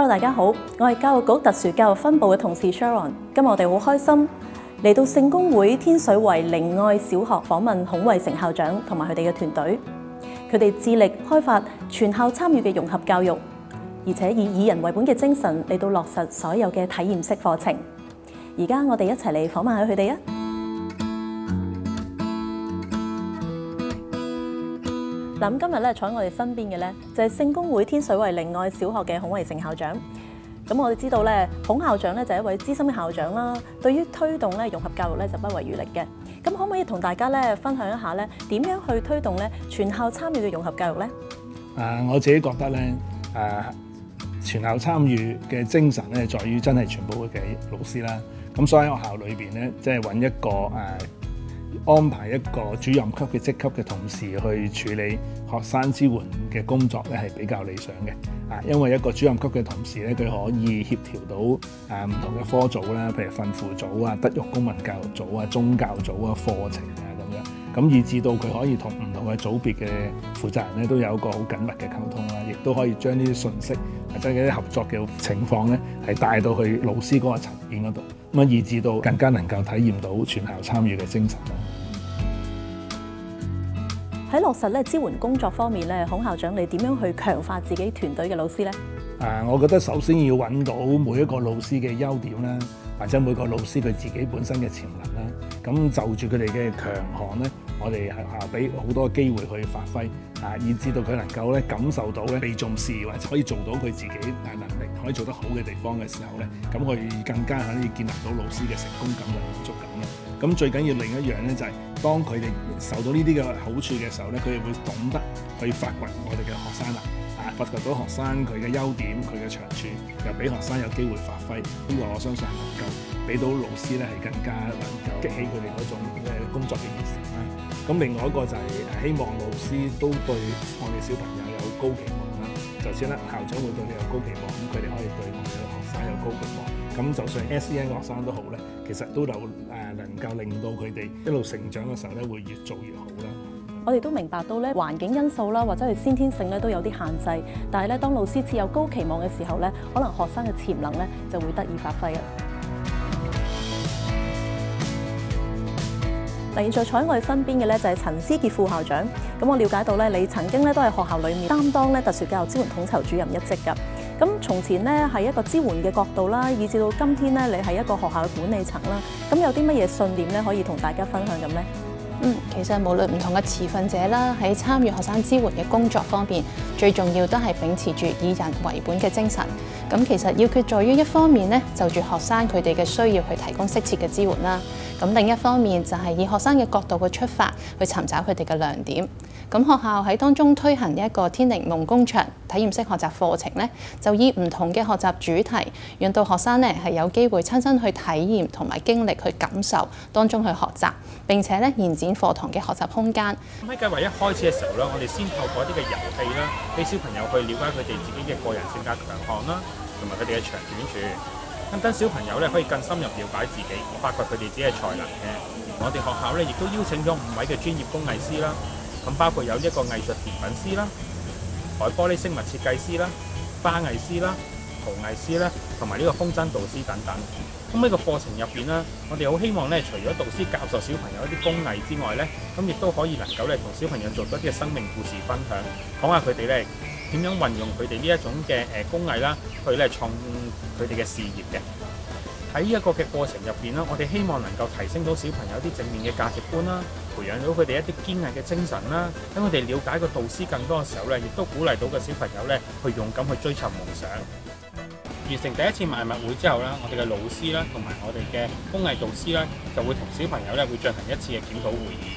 Hello，大家好，我係教育局特殊教育分部嘅同事 Sharon。今日我哋好開心嚟到聖公會天水圍靈愛小學訪問孔惠成校長同埋佢哋嘅團隊。佢哋致力開發全校參與嘅融合教育，而且以以人為本嘅精神嚟到落實所有嘅體驗式課程。而家我哋一齊嚟訪問下佢哋啊！嗱，咁今日咧坐喺我哋身邊嘅咧就係聖公會天水圍靈愛小學嘅孔惠成校長。咁我哋知道咧，孔校長咧就係一位資深嘅校長啦，對於推動咧融合教育咧就不遺餘力嘅。咁可唔可以同大家咧分享一下咧點樣去推動咧全校參與嘅融合教育咧？啊，我自己覺得咧，誒全校參與嘅精神咧，在於真係全部嘅老師啦。咁所以喺學校裏邊咧，即係揾一個誒。安排一個主任級嘅職級嘅同事去處理學生支援嘅工作咧，係比較理想嘅。啊，因為一個主任級嘅同事咧，佢可以協調到誒唔同嘅科組啦，譬如訓輔組啊、德育公民教育組啊、宗教組啊、課程啊咁樣，咁以至到佢可以同唔同嘅組別嘅負責人咧，都有一個好緊密嘅溝通啦，亦都可以將呢啲信息或者啲合作嘅情況咧，係帶到去老師嗰個層面嗰度，咁啊，以至到更加能夠體驗到全校參與嘅精神。喺落實咧支援工作方面咧，孔校長你點樣去強化自己團隊嘅老師咧？啊，我覺得首先要揾到每一個老師嘅優點啦，或者每個老師佢自己本身嘅潛能啦。咁就住佢哋嘅強項咧，我哋學校俾好多機會去發揮，啊，以至到佢能夠咧感受到咧被重視，或者可以做到佢自己誒能力可以做得好嘅地方嘅時候咧，咁佢更加可以建立到老師嘅成功感嘅滿足。咁最緊要另一樣咧就係、是、當佢哋受到呢啲嘅好處嘅時候咧，佢哋會懂得去發掘我哋嘅學生啦，啊，發掘到學生佢嘅優點、佢嘅長處，又俾學生有機會發揮。呢、個我相信係能夠俾到老師咧係更加能夠激起佢哋嗰種嘅工作嘅熱誠啦。咁另外一個就係希望老師都對我哋小朋友有高期望啦。就算咧校長會對你有高期望，咁佢哋可以對我哋嘅學生有高期望。咁就算 S.E.N 學生都好咧，其實都有誒能夠令到佢哋一路成長嘅時候咧，會越做越好啦。我哋都明白到咧，環境因素啦，或者係先天性咧都有啲限制。但係咧，當老師設有高期望嘅時候咧，可能學生嘅潛能咧就會得以發揮啦！嗱，現在坐喺我哋身邊嘅咧就係陳思傑副校長。咁我了解到咧，你曾經咧都係學校裡面擔當咧特殊教育支援統籌主任一職㗎。咁從前咧係一個支援嘅角度啦，以至到今天咧你係一個學校嘅管理層啦。咁有啲乜嘢信念咧可以同大家分享咁咧？嗯，其實無論唔同嘅持份者啦，喺參與學生支援嘅工作方面，最重要都係秉持住以人為本嘅精神。咁其實要決在於一方面咧，就住學生佢哋嘅需要去提供適切嘅支援啦。咁另一方面就係以學生嘅角度去出發，去尋找佢哋嘅亮點。咁學校喺當中推行一個天靈夢工場體驗式學習課程咧，就以唔同嘅學習主題，讓到學生咧係有機會親身去體驗同埋經歷去感受當中去學習，並且咧延展課堂嘅學習空間。咁喺計劃一開始嘅時候咧，我哋先透過一啲嘅遊戲啦，俾小朋友去了解佢哋自己嘅個人性格強項啦，同埋佢哋嘅長短處，咁等小朋友咧可以更深入了解自己，我發掘佢哋自己嘅才能嘅。我哋學校咧亦都邀請咗五位嘅專業工藝師啦。咁包括有一個藝術甜品師啦、海玻璃飾物設計師啦、花藝師啦、陶藝師啦，同埋呢個風箏導師等等。咁呢個課程入邊咧，我哋好希望咧，除咗導師教授小朋友一啲工藝之外咧，咁亦都可以能夠咧同小朋友做多啲嘅生命故事分享，講下佢哋咧點樣運用佢哋呢一種嘅誒工藝啦，去咧創佢哋嘅事業嘅。喺呢一個嘅過程入邊啦，我哋希望能夠提升到小朋友啲正面嘅價值觀啦，培養到佢哋一啲堅毅嘅精神啦，等佢哋了解個導師更多嘅時候咧，亦都鼓勵到個小朋友咧去勇敢去追尋夢想。完成第一次賣物會之後啦，我哋嘅老師啦，同埋我哋嘅工藝導師啦，就會同小朋友咧會進行一次嘅檢討會議。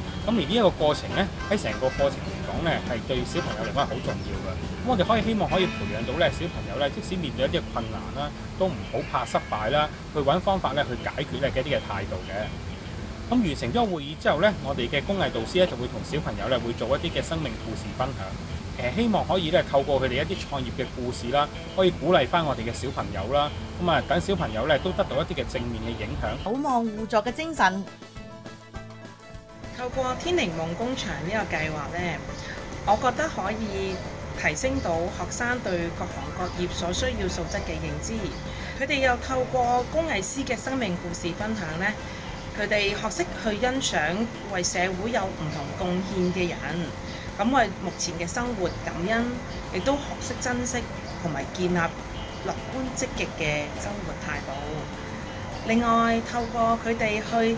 咁而呢一個過程咧，喺成個課程嚟講咧，係對小朋友嚟講係好重要嘅。咁我哋可以希望可以培養到咧小朋友咧，即使面對一啲困難啦，都唔好怕失敗啦，去揾方法咧去解決咧嘅一啲嘅態度嘅。咁完成咗會議之後咧，我哋嘅工藝導師咧就會同小朋友咧會做一啲嘅生命故事分享。誒希望可以咧透過佢哋一啲創業嘅故事啦，可以鼓勵翻我哋嘅小朋友啦。咁啊，等小朋友咧都得到一啲嘅正面嘅影響。好望互助嘅精神。透過天靈夢工場呢個計劃呢，我覺得可以提升到學生對各行各業所需要素質嘅認知。佢哋又透過工藝師嘅生命故事分享呢，佢哋學識去欣賞為社會有唔同貢獻嘅人，咁為目前嘅生活感恩，亦都學識珍惜同埋建立樂觀積極嘅生活態度。另外，透過佢哋去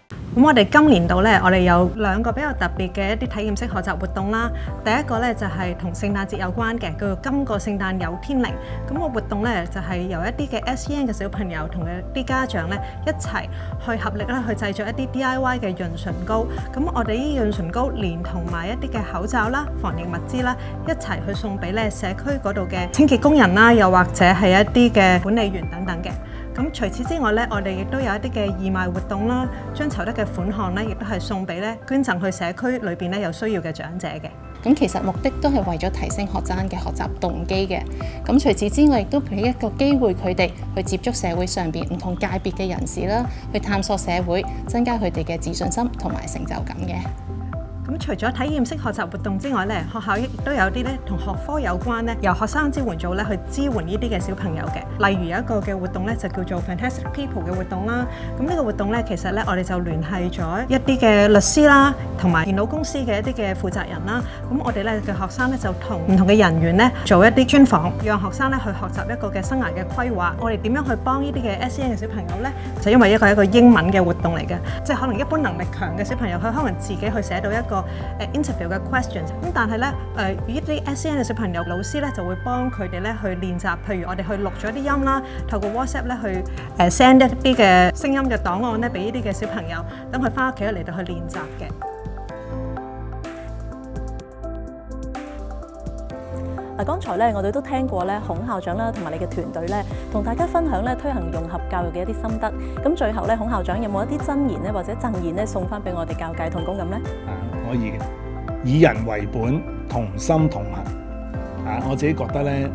咁我哋今年度咧，我哋有兩個比較特別嘅一啲體驗式學習活動啦。第一個咧就係同聖誕節有關嘅，叫做今個聖誕有天靈。咁個活動咧就係由一啲嘅 SEN 嘅小朋友同一啲家長咧一齊去合力咧去製作一啲 DIY 嘅潤唇膏。咁我哋呢潤唇膏連同埋一啲嘅口罩啦、防疫物資啦，一齊去送俾咧社區嗰度嘅清潔工人啦，又或者係一啲嘅管理員等等嘅。咁除此之外咧，我哋亦都有一啲嘅義賣活動啦，將籌得嘅款項咧，亦都係送俾咧捐贈去社區裏邊咧有需要嘅長者嘅。咁其實目的都係為咗提升學生嘅學習動機嘅。咁除此之外，亦都俾一個機會佢哋去接觸社會上邊唔同界別嘅人士啦，去探索社會，增加佢哋嘅自信心同埋成就感嘅。咁除咗體驗式學習活動之外咧，學校亦都有啲咧同學科有關咧，由學生支援組咧去支援呢啲嘅小朋友嘅。例如有一個嘅活動咧，就叫做 Fantastic People 嘅活動啦。咁呢個活動咧，其實咧我哋就聯繫咗一啲嘅律師啦，同埋電腦公司嘅一啲嘅負責人啦。咁我哋咧嘅學生咧就同唔同嘅人員咧做一啲專訪，讓學生咧去學習一個嘅生涯嘅規劃。我哋點樣去幫呢啲嘅 SEN 嘅小朋友咧？就因為一個一個英文嘅活動嚟嘅，即係可能一般能力強嘅小朋友，佢可能自己去寫到一個誒 interview 嘅 questions，咁但係咧誒呢啲 SEN 嘅小朋友，老師咧就會幫佢哋咧去練習，譬如我哋去錄咗啲音啦，透過 WhatsApp 咧去誒 send 一啲嘅聲音嘅檔案咧俾呢啲嘅小朋友，等佢翻屋企嚟到去練習嘅。嗱，剛才咧我哋都聽過咧孔校長啦，同埋你嘅團隊咧，同大家分享咧推行融合教育嘅一啲心得。咁最後咧，孔校長有冇一啲真言咧，或者贈言咧，送翻俾我哋教界同工咁咧？可以嘅，以人為本，同心同行。啊，我自己覺得咧，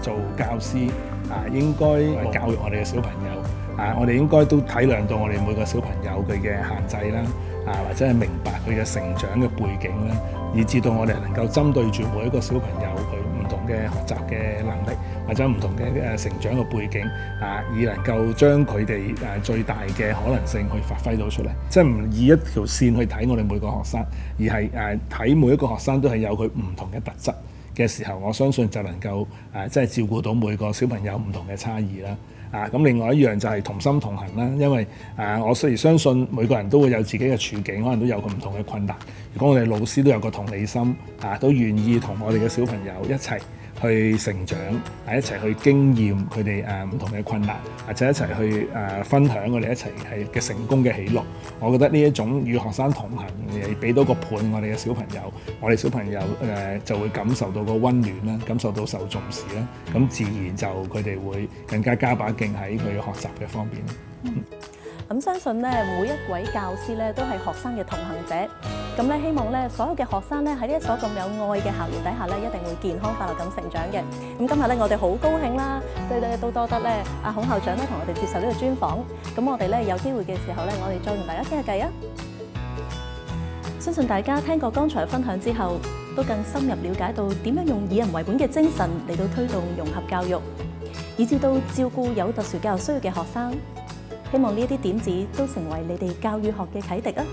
誒、做教師啊，應該教育我哋嘅小朋友。啊，我哋應該都體諒到我哋每個小朋友佢嘅限制啦，啊，或者係明白佢嘅成長嘅背景啦，以至到我哋能夠針對住每一個小朋友佢唔同嘅學習嘅能力，或者唔同嘅誒成長嘅背景，啊，而能夠將佢哋誒最大嘅可能性去發揮到出嚟，即係唔以一條線去睇我哋每個學生，而係誒睇每一個學生都係有佢唔同嘅特質嘅時候，我相信就能夠誒即係照顧到每個小朋友唔同嘅差異啦。啊，咁另外一樣就係同心同行啦，因為啊，我雖然相信每個人都會有自己嘅處境，可能都有佢唔同嘅困難。如果我哋老師都有個同理心，啊，都願意同我哋嘅小朋友一齊去成長，啊，一齊去經驗佢哋誒唔同嘅困難，或者一齊去誒分享我哋一齊係嘅成功嘅喜樂。我覺得呢一種與學生同行，誒俾到個伴我哋嘅小朋友，我哋小朋友誒就會感受到個温暖啦，感受到受重視啦，咁自然就佢哋會更加加把勁喺佢嘅學習嘅方面。咁相信咧，每一位教師咧都係學生嘅同行者。咁咧，希望咧所有嘅學生咧喺呢一所咁有愛嘅校園底下咧，一定會健康快樂咁成長嘅。咁今日咧，我哋好高興啦，即係咧都多得咧阿孔校長咧同我哋接受呢個專訪。咁我哋咧有機會嘅時候咧，我哋再同大家傾下偈啊！相信大家聽過剛才分享之後，都更深入了解到點樣用以人為本嘅精神嚟到推動融合教育，以至到照顧有特殊教育需要嘅學生。希望呢一啲點子都成為你哋教育學嘅啟迪啊！